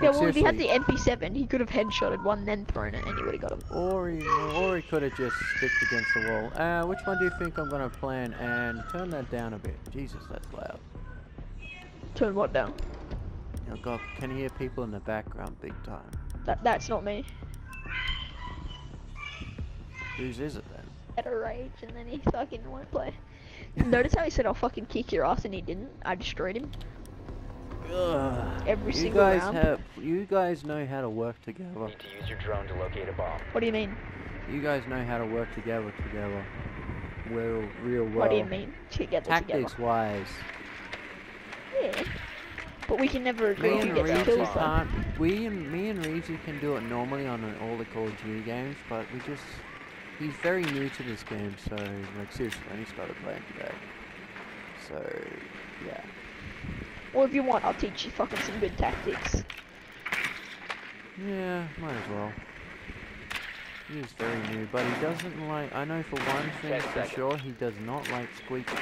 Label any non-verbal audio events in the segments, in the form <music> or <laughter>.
Yeah, well, if he had the. MP7, he could have headshotted one, then thrown it, and he would have got him. Or he, or he could have just sticked against the wall. Uh, which one do you think I'm gonna plan? And turn that down a bit. Jesus, that's loud. Turn what down? Oh God, can you hear people in the background big time. That that's not me. Whose is it then? At a rage, and then he fucking won't play. Notice how he said I'll fucking kick your ass, and he didn't. I destroyed him. Ugh. Every you single guys round. have, you guys know how to work together. Need to use your drone to locate a bomb. What do you mean? You guys know how to work together together. Real, real well. What do you mean? Together, Tactics together. wise. Yeah. But we can never agree Me who and gets Reezy kills though. can't. We and me and Reezy can do it normally on all the Call of Duty games, but we just he's very new to this game, so like seriously, only started playing today. So yeah, Well, if you want, I'll teach you fucking some good tactics. yeah, might as well. He is very new, but he doesn't like. I know for one thing for seconds. sure, he does not like squeaking.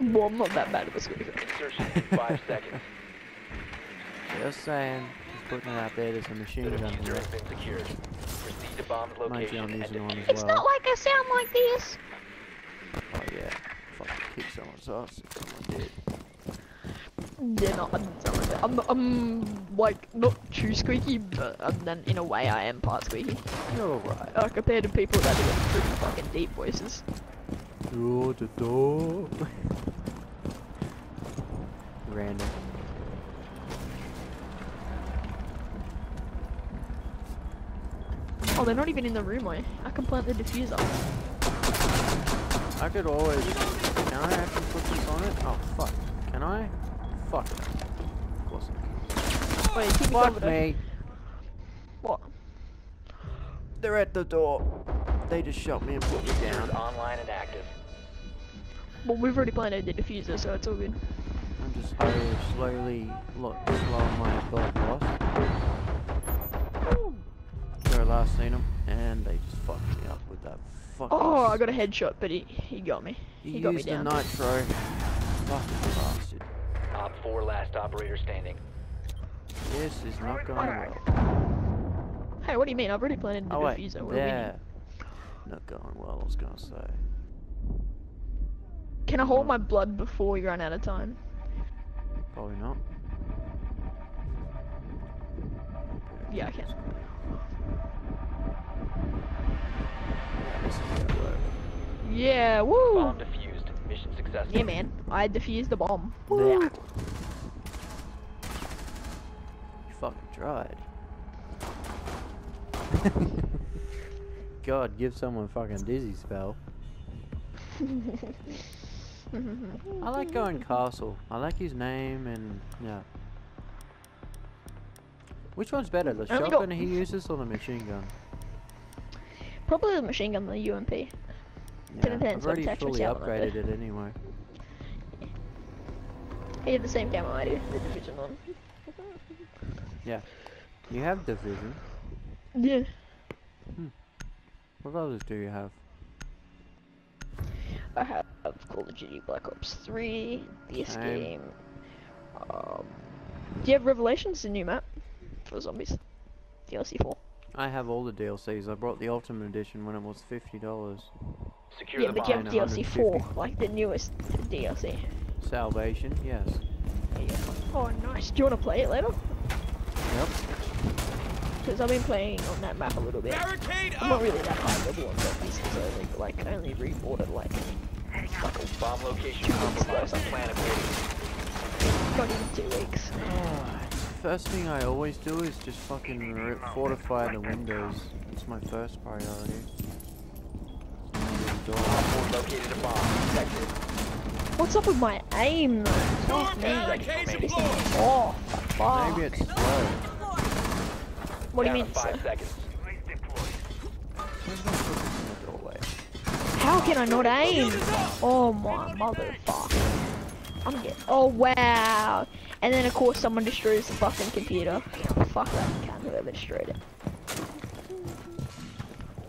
Well, I'm not that bad of a squeaker. <laughs> Five seconds. Just saying, just putting it out there. There's a machine gun diffuser here. has been secured. Proceed to bomb's location I'm and using one defuse. as It's not like I sound like this. Oh yeah, fucking kick someone's ass if someone did. Yeah, no, I didn't sound like that. I'm, I'm like not too squeaky, but um, then in a way I am part squeaky. You're alright. Uh, compared to people that do pretty fucking deep voices. Through the door. Random. Oh, they're not even in the room, I, I can plant the diffuser. I could always. Can I actually put this on it? Oh fuck. Can I? Fuck. Of course Wait, keep me Fuck me. What? They're at the door. They just shot me and put me down. online and active. Well, we've already planted the diffuser, so it's all good. I'm just slowly, slowly, look, slowing my blood loss. Where I last seen them, and they just fucked me up with that fucking. Oh, I got a headshot, but he, he got me. He, He got me used down. the nitro. Fucking bastard. Op 4 last operator standing. This is not going well. Hey, what do you mean? I've already planted the Oh wait, diffuser. What do we need? Not going well. I was gonna say. Can I hold my blood before we run out of time? Probably not. Yeah, I can. This is gonna work. Yeah, woo! Bomb defused. Mission successful. Yeah, man. I defused the bomb. Blech. You fucking tried. <laughs> God, give someone fucking dizzy spell. I like going castle. I like his name and yeah. Which one's better, the shotgun he uses or the machine gun? Probably the machine gun, the UMP. Yeah, I've already fully you have on it, upgraded it anyway. <laughs> He had the same camo I do, the division one. <laughs> You have division. Yeah. Hmm. What others do you have? I have Call of Duty Black Ops 3, this Same. game. Um, do you have Revelations, the new map for zombies? DLC 4. I have all the DLCs. I brought the Ultimate Edition when it was fifty dollars. Secure Yeah, the but you have DLC 4, like the newest DLC. Salvation, yes. Yeah. Oh, nice. Do you want to play it later? Yep. Because I've been playing on that map a little bit. Barricade I'm not really that high level on zombies because I only, like, I only rebought it like Bomb location compromised. Plan accordingly. not even two weeks. Oh, <sighs> First thing I always do is just fucking re- fortify the windows. It's my first priority. The door. Located a bomb. Protect it. What's up with my aim though? Fuck me, like, this thing is off. Fuck. Maybe it's slow. What do you mean, five seconds. Who's gonna put this in the doorway? How can I not aim? Oh my motherfucker. I'm getting. Oh wow. And then of course someone destroys the fucking computer. Fuck that cunt whoever destroyed it.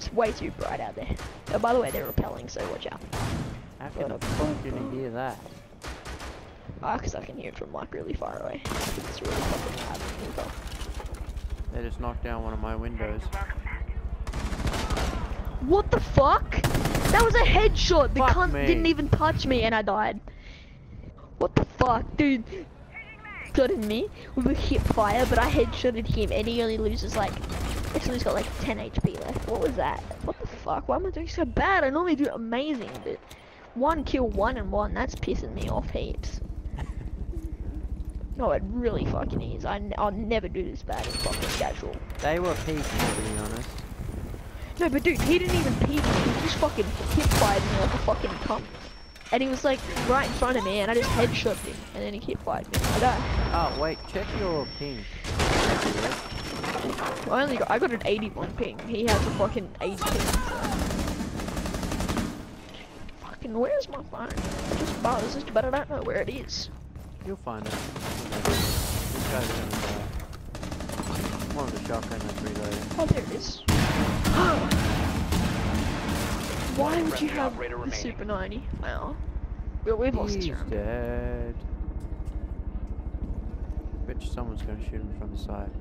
It's way too bright out there. Oh, by the way, they're repelling, so watch out. How can the fuck did he hear that? Ah, cause I can hear it from like really far away. It's really fucking loud. They just knocked down one of my windows. What the fuck? That was a headshot. The Fuck cunt me. didn't even touch me and I died. What the fuck, dude? Shotted me with a hip fire, but I headshotted him and he only loses like, actually he's got like 10 HP left. What was that? What the fuck? Why am I doing so bad? I normally do amazing, but one kill, one and one, that's pissing me off heaps. No, it really fucking is. I, will never do this bad in fucking casual. They were peeking, to be honest. No, but dude, he didn't even peek. He just fucking hip fired me like a fucking cunt. And he was like right in front of me, and I just headshot him, and then he kept fired me. I. Oh, wait, check your ping. I only got, I got an 81 ping. He has a fucking 80 ping. So. Fucking, where's my phone? It just buzzed, but I don't know where it is. You'll find it. This guy's gonna die. One of the shotgun that's reloading. Oh, there it is. <gasps> Why would you have the remaining. Super 90? Wow. Well, we've lost He's this round. dead. Bet you someone's gonna shoot him from the side.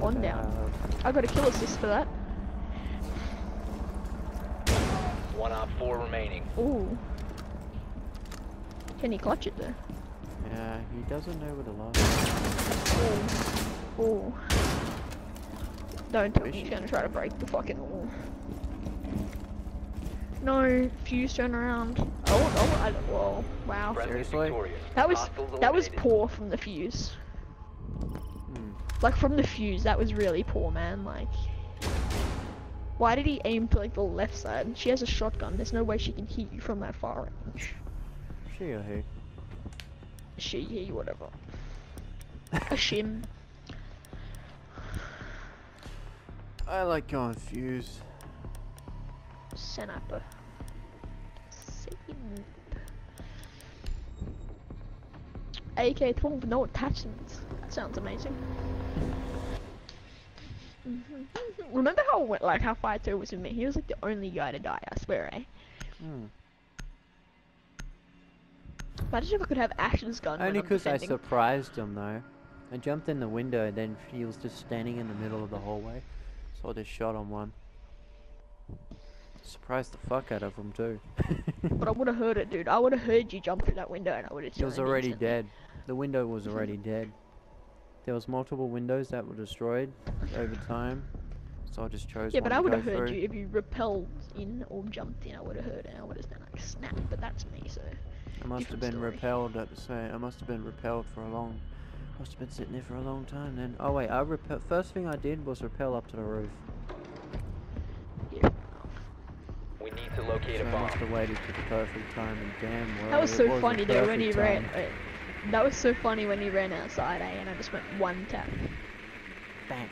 One down. I got a kill assist for that. One on four remaining. Ooh. Can he clutch it though? Yeah, he doesn't know where the last Ooh. Ooh. Don't tell me he's gonna try to break the fucking wall. No, Fuze turn around. Oh, oh, I, whoa, wow. Seriously? That was Hostiles that was poor from the Fuze. Hmm. Like from the Fuze, that was really poor, man. Like, why did he aim to like the left side? She has a shotgun. There's no way she can hit you from that far range. She or he? She, he, whatever. <laughs> A shim. I like going Fuze. Sniper. Simp. AK-12, no attachments. That sounds amazing. Remember how went, like how Fire Two was with me? He was like the only guy to die. I swear, eh? Hmm. Imagine if I could have Ash's gun. Only because I surprised him though. I jumped in the window, and then he was just standing in the middle of the hallway. So I just shot on one. Surprised the fuck out of him too. <laughs> But I would have heard it, dude. I would have heard you jump through that window, and I would have. He was already dead. The window was mm-hmm. already dead. There was multiple windows that were destroyed over time. So I just chose Yeah, but I would have heard through. you if you repelled in or jumped in. I would have heard it. and I would have been like snap. But that's me, so. I must have been story. repelled at the same. I must have been repelled for a long. Must have been sitting there for a long time then. Oh wait, I repel. First thing I did was repel up to the roof. Yeah. We need to locate So a I bomb. must have waited for the perfect time and damn well. That was so wasn't funny though when he perfect ran. time. uh, that was so funny when he ran outside, eh? And I just went one tap. Bang.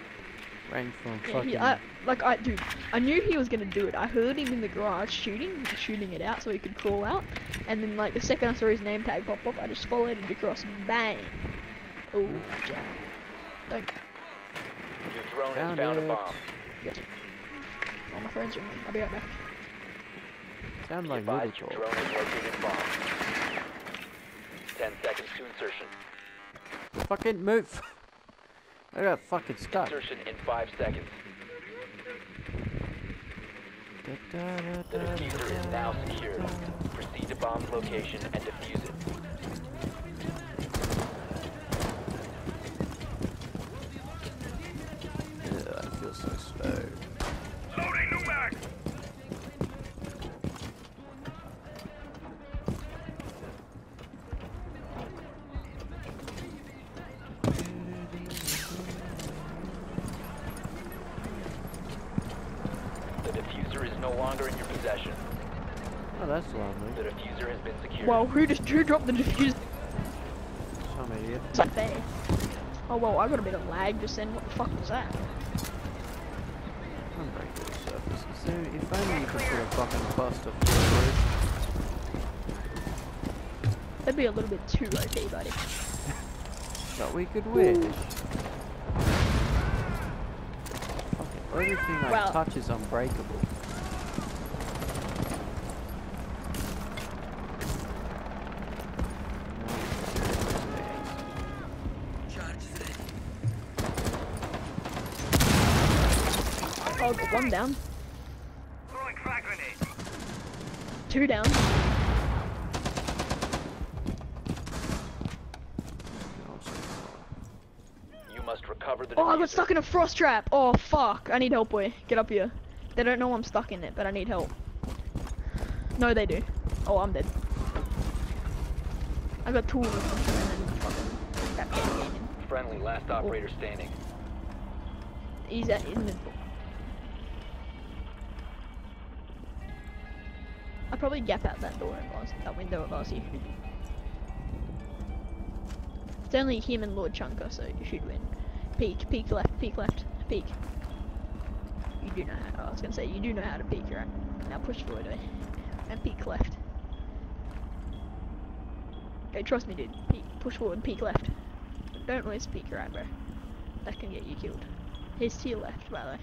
Rang from Yeah, fucking. he, I, like I, dude, I knew he was gonna do it. I heard him in the garage shooting, shooting it out so he could crawl out. And then like the second I saw his name tag pop up, I just followed him across. Bang. Oh, Jack. Hmm. Like, Your drone has Found found a it. bomb. all my friends are me. I'll be right back. Sound like advised Google your Call. drone has located bomb. Ten seconds to insertion. Fucking move. <laughs> I got fucking stuck. Insertion in five seconds. The diffuser is now secured. Proceed to bomb's location and defuse it. That's lovely. The diffuser has been secured. Well, who just who dropped the diffuser? Some idiot. It's like. Oh well, I got a bit of lag just then. What the fuck was that? Unbreakable surfaces. So, if only you could put a fucking buster through the roof. That'd be a little bit too OP, buddy. But we could wish. Fucking everything I Well- touch is unbreakable. Oh, one down. Two down. Oh, You must recover the Oh, I got stuck in a frost trap. Oh, fuck. I need help, boy. Get up here. They don't know I'm stuck in it, but I need help. No, they do. Oh, I'm dead. I got tools or something and then fucking that came in. Friendly, last operator oh. standing. He's at in the I probably gap out that door if I that window if I you. It's only him and Lord Chunker, so you should win. Peek, peek left, peek left, peek. You do know how. I was gonna say you do know how to peek, right? Now push forward, eh? and peek left. Okay, trust me, dude. Peek, push forward, peek left. Don't always peek right, bro. That can get you killed. He's to your left, by the way.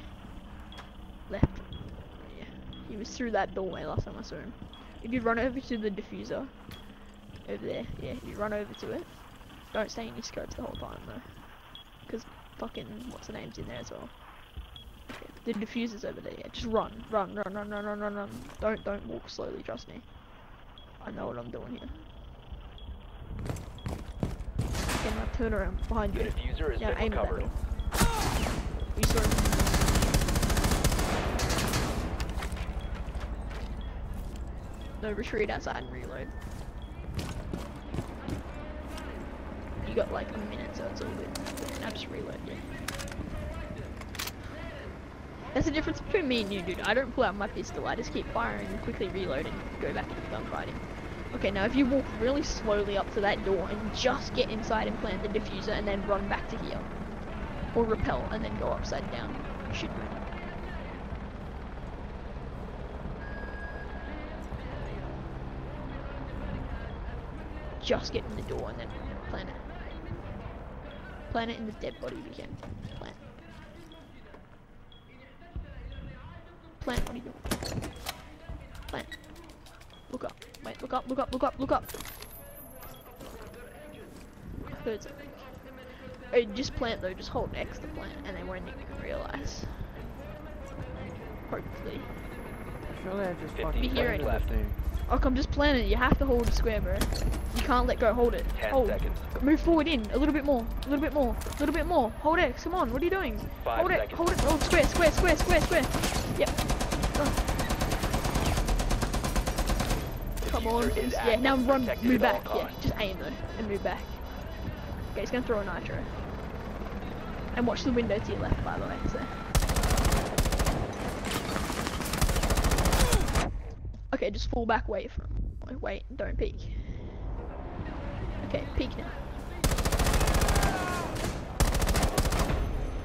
Left. Yeah. He was through that doorway last time I saw him. If you run over to the diffuser, over there, yeah, you run over to it. Don't stay in your scopes the whole time though. Because fucking, what's the name's in there as well. Okay, the diffuser's over there, yeah. Just run, run, run, run, run, run, run, run. Don't, don't walk slowly, trust me. I know what I'm doing here. Okay, now turn around behind The you. diffuser has Yeah, been aim at that recovered. door. Saw him. No, retreat outside and reload. You got like a minute, so it's all good. Now just reload, yeah. That's the difference between me and you, dude. I don't pull out my pistol. I just keep firing quickly reload and go back into gunfighting. Okay, now if you walk really slowly up to that door and just get inside and plant the diffuser and then run back to here. Or repel and then go upside down. You should. Just get in the door and then plant it. Plant it in the dead body if you can. Plant. Plant, what are you doing? Plant. Look up. Wait, look up, look up, look up, look up. I heard something. Oh, just plant though, just hold X to plant, and they won't even realize. Hopefully. Surely I just fucking seconds left. Thing. I'm just plant it. You have to hold the square, bro. You can't let go. Hold it. 10 hold. seconds. Move forward in. A little bit more. A little bit more. A little bit more. Hold X. Come on. What are you doing? Five hold it. Hold it. Hold square. Square. Square. Square. Square. Yep. Oh. Come on. Yeah. Now run. Move back. Yeah. Just aim though, and move back. Okay. He's gonna throw a nitro. And watch the window to your left, by the way. So. Okay, just fall back, away from, wait, don't peek. Okay, peek now.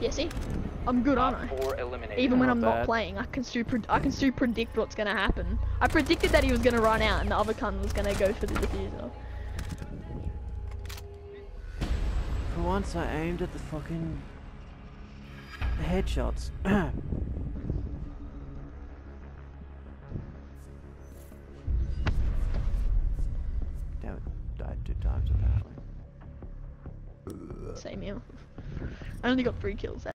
Yeah, see? I'm good, Top aren't I? Even when Not I'm not playing, I can still pre- I can still predict what's gonna happen. I predicted that he was gonna run out and the other cunt was gonna go for the diffuser. For once I aimed at the fucking headshots. <clears throat> Same here. I only got three kills.